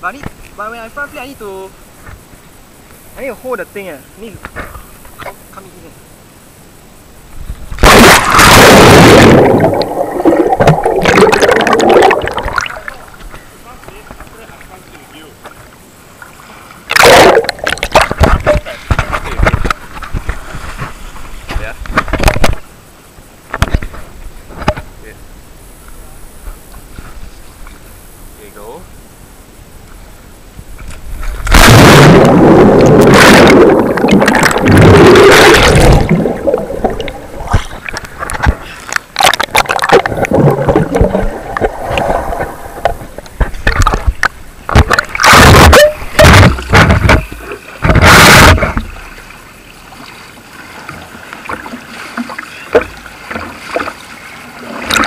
But I need, but when I front flip, I need to, I need to hold the thing. Eh. I need to